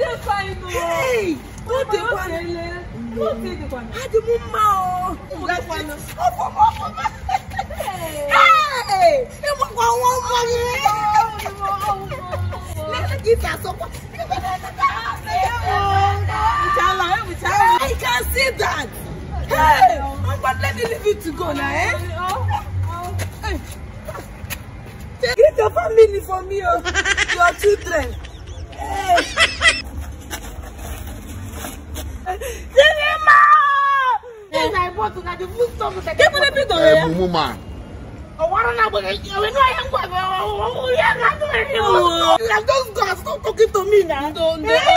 dey fine o. Hey, no dey kwana. No dey kwana. Adi mu ma o. No dey kwana. Ọmọ ọmọ ọmọ. Ee, ẹ mọ̀ kọ́ wọ́n mọ̀ mi. Lẹ́yìn kí ìta sọ pọ̀. Ìjàlá ẹ̀ wù jàlá. I can see that. Hey, ọgbọ́n let me leave you to go na ẹ. Eh? Give your family for me oh, your children. mmadụ na dịvụsọ bụ ma ọwara na agbaghị ewe na ọhịa ngwa ya ga adịghị na those guys don't talking to me na